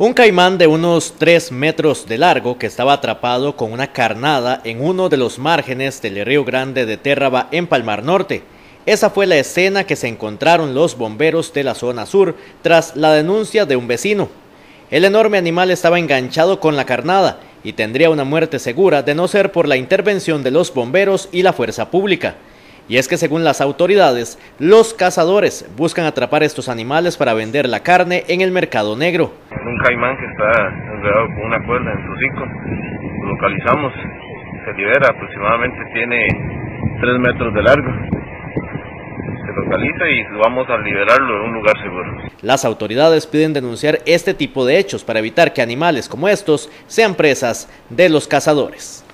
Un caimán de unos 3 metros de largo que estaba atrapado con una carnada en uno de los márgenes del río Grande de Térraba en Palmar Norte. Esa fue la escena que se encontraron los bomberos de la zona sur tras la denuncia de un vecino. El enorme animal estaba enganchado con la carnada y tendría una muerte segura de no ser por la intervención de los bomberos y la fuerza pública. Y es que según las autoridades, los cazadores buscan atrapar estos animales para vender la carne en el mercado negro. Un caimán que está enredado con una cuerda en su hocico, lo localizamos, se libera, aproximadamente tiene 3 metros de largo. Se localiza y vamos a liberarlo en un lugar seguro. Las autoridades piden denunciar este tipo de hechos para evitar que animales como estos sean presas de los cazadores.